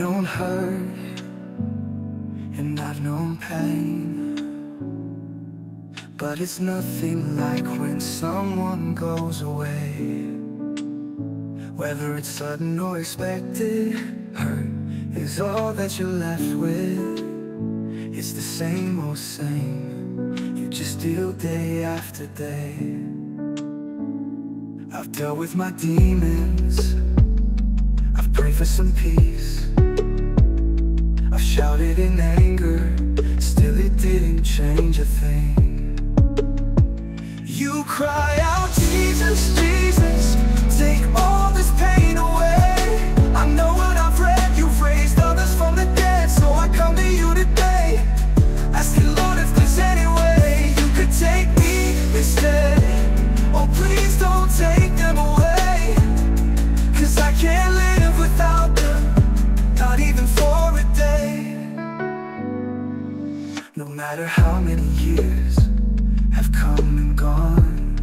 known hurt and I've known pain. But it's nothing like when someone goes away. Whether it's sudden or expected Hurt is all that you're left with. It's the same old same. You just deal day after day. I've dealt with my demons. I've prayed for some peace shouted in anger. Still it didn't change a thing matter how many years Have come and gone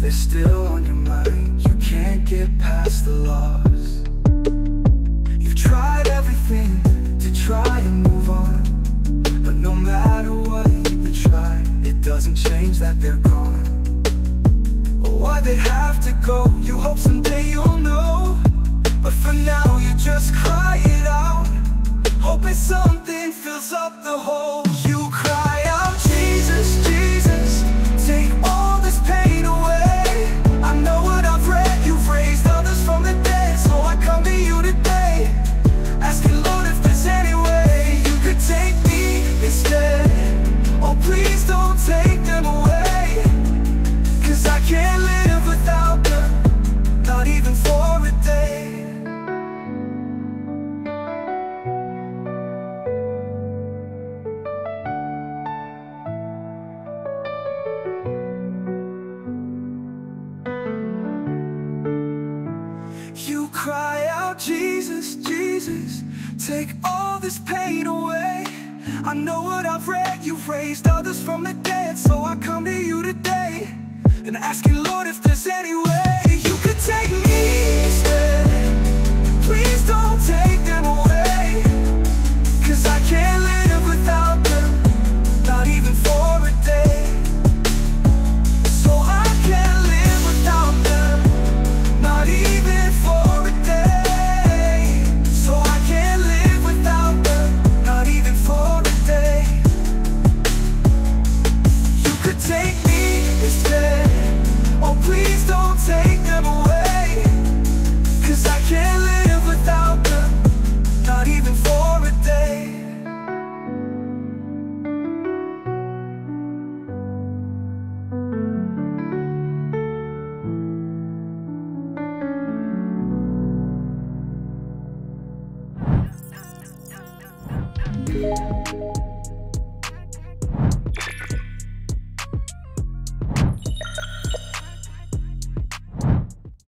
They're still on your mind. You can't get past the loss. You've tried everything To try and move on But no matter what you try It doesn't change that they're gone. Or why they have to go You hope someday cry out, Jesus, Jesus, take all this pain away. I know what I've read, you've raised others from the dead, so I come to you today and ask you, Lord, if there's any way you could take me. you.